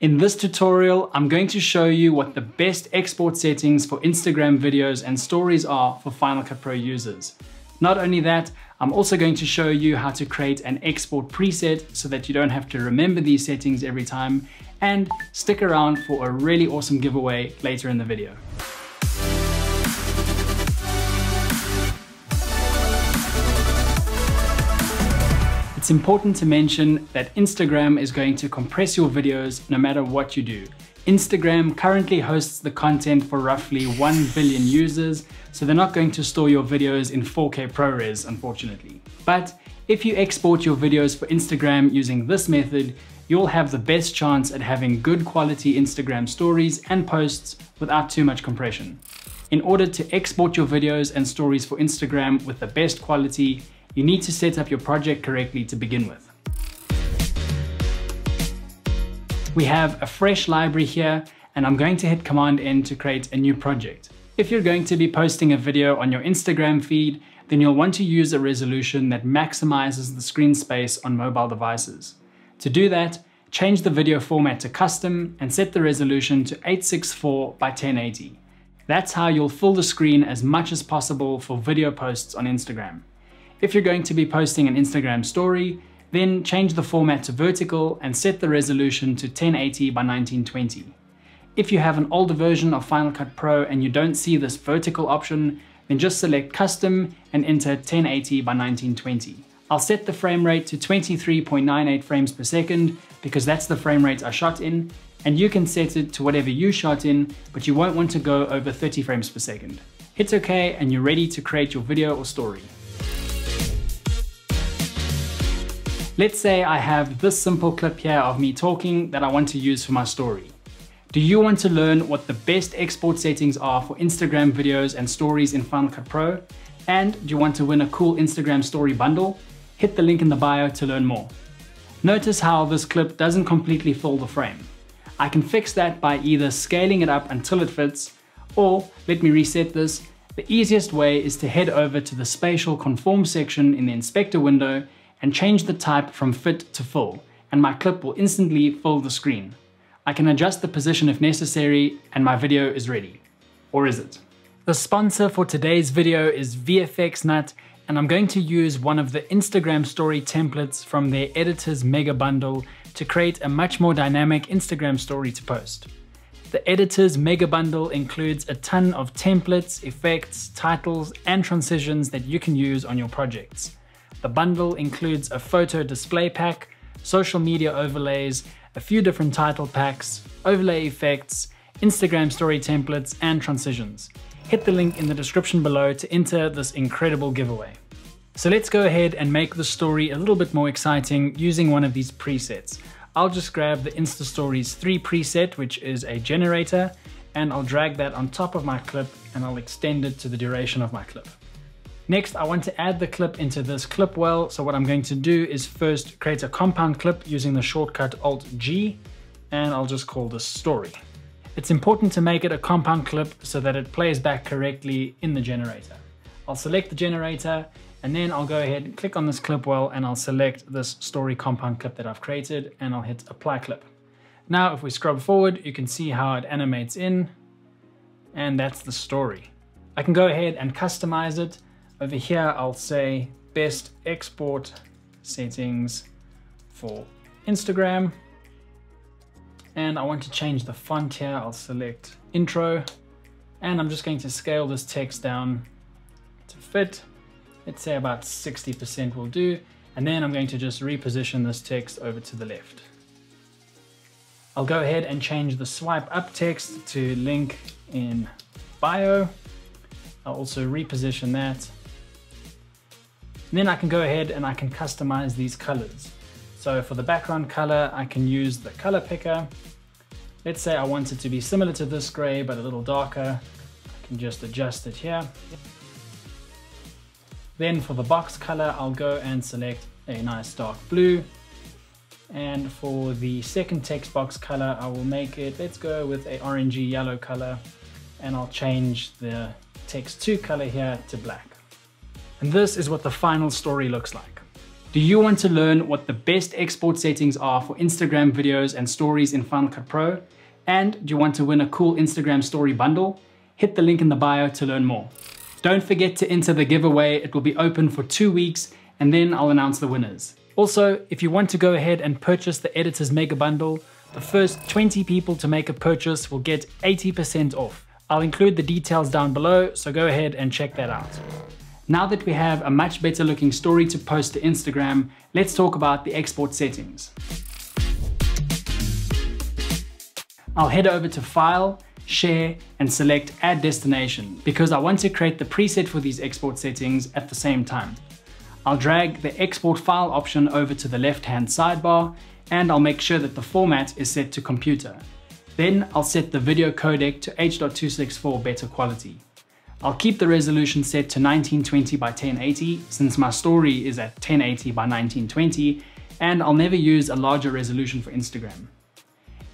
In this tutorial, I'm going to show you what the best export settings for Instagram videos and stories are for Final Cut Pro users. Not only that, I'm also going to show you how to create an export preset so that you don't have to remember these settings every time and stick around for a really awesome giveaway later in the video. It's important to mention that Instagram is going to compress your videos no matter what you do. Instagram currently hosts the content for roughly 1 billion users, so they're not going to store your videos in 4K ProRes, unfortunately. But if you export your videos for Instagram using this method, you'll have the best chance at having good quality Instagram stories and posts without too much compression. In order to export your videos and stories for Instagram with the best quality, you need to set up your project correctly to begin with. We have a fresh library here and I'm going to hit Command N to create a new project. If you're going to be posting a video on your Instagram feed, then you'll want to use a resolution that maximizes the screen space on mobile devices. To do that, change the video format to custom and set the resolution to 864 by 1080. That's how you'll fill the screen as much as possible for video posts on Instagram. If you're going to be posting an Instagram story, then change the format to vertical and set the resolution to 1080 by 1920. If you have an older version of Final Cut Pro and you don't see this vertical option, then just select custom and enter 1080 by 1920. I'll set the frame rate to 23.98 frames per second because that's the frame rate I shot in, and you can set it to whatever you shot in, but you won't want to go over 30 frames per second. Hit OK and you're ready to create your video or story. Let's say I have this simple clip here of me talking that I want to use for my story. Do you want to learn what the best export settings are for Instagram videos and stories in Final Cut Pro? And do you want to win a cool Instagram story bundle? Hit the link in the bio to learn more. Notice how this clip doesn't completely fill the frame. I can fix that by either scaling it up until it fits, or let me reset this. The easiest way is to head over to the spatial conform section in the inspector window and change the type from fit to full, and my clip will instantly fill the screen. I can adjust the position if necessary, and my video is ready. Or is it? The sponsor for today's video is VFX Nut, and I'm going to use one of the Instagram story templates from their editor's mega bundle to create a much more dynamic Instagram story to post. The editor's mega bundle includes a ton of templates, effects, titles, and transitions that you can use on your projects. The bundle includes a photo display pack, social media overlays, a few different title packs, overlay effects, Instagram story templates, and transitions. Hit the link in the description below to enter this incredible giveaway. So let's go ahead and make the story a little bit more exciting using one of these presets. I'll just grab the Insta Stories 3 preset, which is a generator, and I'll drag that on top of my clip and I'll extend it to the duration of my clip. Next, I want to add the clip into this clip well. So what I'm going to do is first create a compound clip using the shortcut Alt G, and I'll just call this story. It's important to make it a compound clip so that it plays back correctly in the generator. I'll select the generator and then I'll go ahead and click on this clip well and I'll select this story compound clip that I've created and I'll hit apply clip. Now if we scrub forward, you can see how it animates in and that's the story. I can go ahead and customize it over here, I'll say best export settings for Instagram. And I want to change the font here. I'll select intro and I'm just going to scale this text down to fit. Let's say about 60% will do. And then I'm going to just reposition this text over to the left. I'll go ahead and change the swipe up text to link in bio. I'll also reposition that and then I can go ahead and I can customize these colors. So for the background color, I can use the color picker. Let's say I want it to be similar to this gray, but a little darker. I can just adjust it here. Then for the box color, I'll go and select a nice dark blue. And for the second text box color, I will make it, let's go with a orangey yellow color. And I'll change the text to color here to black. And this is what the final story looks like. Do you want to learn what the best export settings are for Instagram videos and stories in Final Cut Pro? And do you want to win a cool Instagram story bundle? Hit the link in the bio to learn more. Don't forget to enter the giveaway. It will be open for two weeks and then I'll announce the winners. Also, if you want to go ahead and purchase the Editor's Mega Bundle, the first 20 people to make a purchase will get 80% off. I'll include the details down below, so go ahead and check that out. Now that we have a much better looking story to post to Instagram, let's talk about the export settings. I'll head over to File, Share, and select Add Destination because I want to create the preset for these export settings at the same time. I'll drag the export file option over to the left-hand sidebar and I'll make sure that the format is set to computer. Then I'll set the video codec to H.264 better quality. I'll keep the resolution set to 1920 by 1080 since my story is at 1080 by 1920 and I'll never use a larger resolution for Instagram.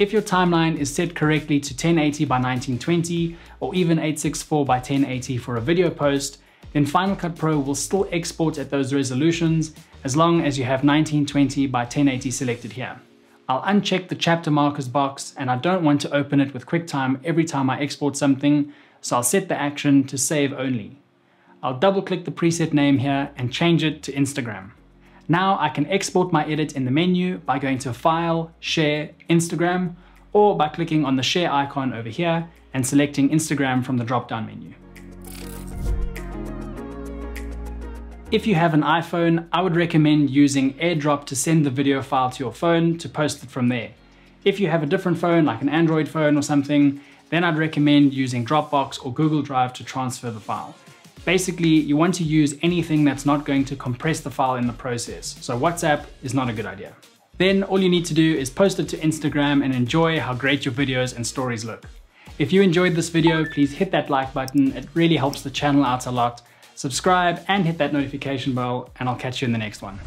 If your timeline is set correctly to 1080 by 1920 or even 864 by 1080 for a video post, then Final Cut Pro will still export at those resolutions as long as you have 1920 by 1080 selected here. I'll uncheck the chapter markers box and I don't want to open it with QuickTime every time I export something, so I'll set the action to save only. I'll double click the preset name here and change it to Instagram. Now I can export my edit in the menu by going to File, Share, Instagram, or by clicking on the share icon over here and selecting Instagram from the drop-down menu. If you have an iPhone, I would recommend using AirDrop to send the video file to your phone to post it from there. If you have a different phone, like an Android phone or something, then I'd recommend using Dropbox or Google Drive to transfer the file. Basically, you want to use anything that's not going to compress the file in the process, so WhatsApp is not a good idea. Then all you need to do is post it to Instagram and enjoy how great your videos and stories look. If you enjoyed this video, please hit that like button, it really helps the channel out a lot subscribe and hit that notification bell and I'll catch you in the next one.